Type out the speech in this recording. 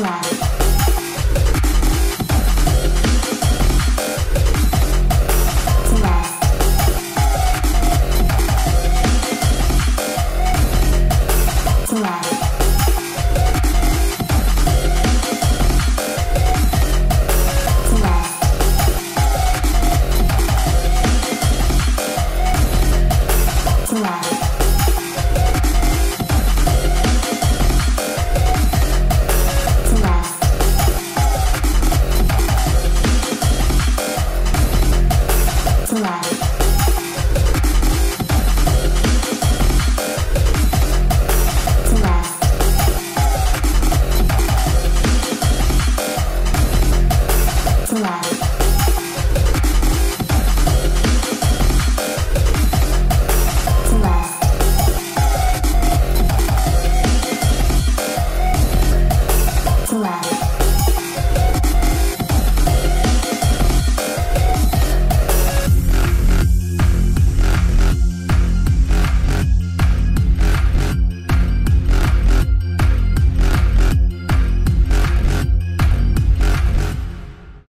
left. left.